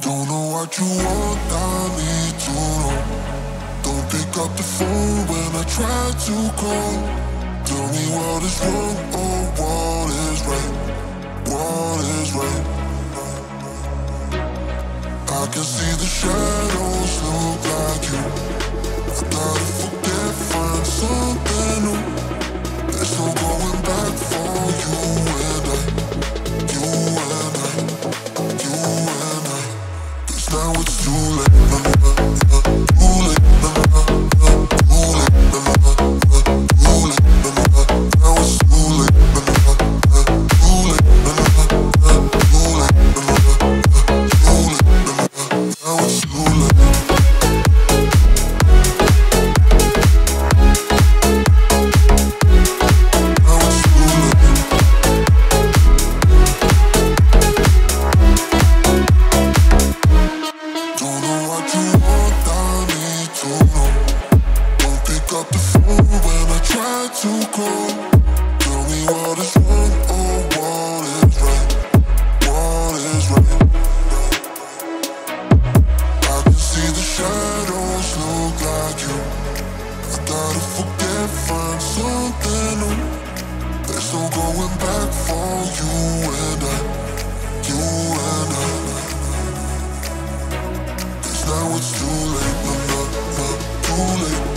Don't know what you want, I need to know. Don't pick up the phone when I try to call. Tell me what is wrong or what is right. What is right? I can see the shadows look like you. up the phone when I try to call. Tell me what is wrong or what is right. What is right? I can see the shadows look like you. I gotta forget, find something new. There's no going back for you and I. You and I. Cause now it's too late, but not, not too late.